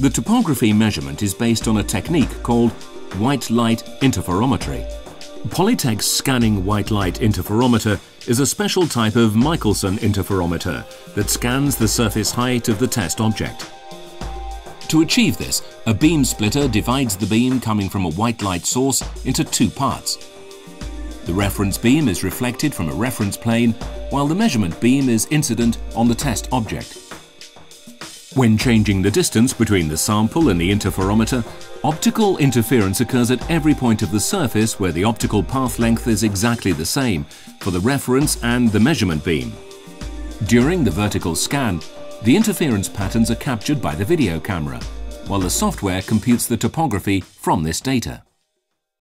The topography measurement is based on a technique called white light interferometry. Polytec's scanning white light interferometer is a special type of Michelson interferometer that scans the surface height of the test object. To achieve this, a beam splitter divides the beam coming from a white light source into two parts. The reference beam is reflected from a reference plane, while the measurement beam is incident on the test object. When changing the distance between the sample and the interferometer, optical interference occurs at every point of the surface where the optical path length is exactly the same for the reference and the measurement beam. During the vertical scan, the interference patterns are captured by the video camera, while the software computes the topography from this data.